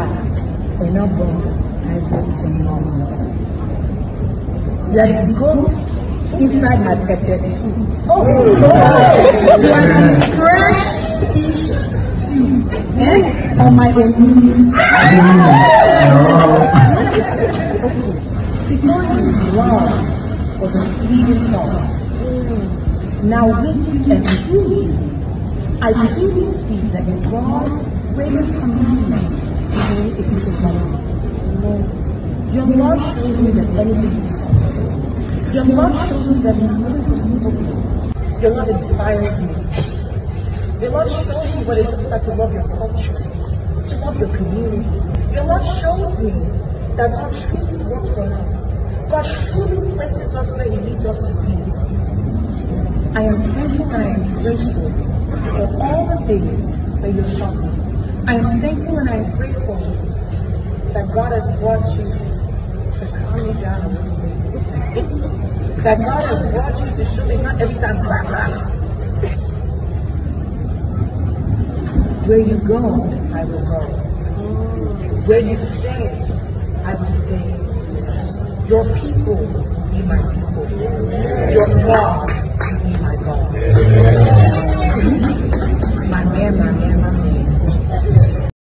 are Enobo, Isaac, and Mama. You are the inside my pepper soup. Oh, you are the fresh fish stew eh? my own. Before you love was a fleeting thought. Now you and you, I truly see that God's greatest commandment me that nothing is immovable. Your love shows me that it is important. Your love inspires me. Your love shows me what it looks like to love your culture, to love your community. Your love shows me that God truly works on us. God truly places us where He needs us to be. I am thankful and I am grateful for all the things that you've taught me. I am thankful and I am grateful that God has brought you down that God has brought you to show me not every time blah blah. Where you go, I will go. Where you stay, I will stay. Your people be my people.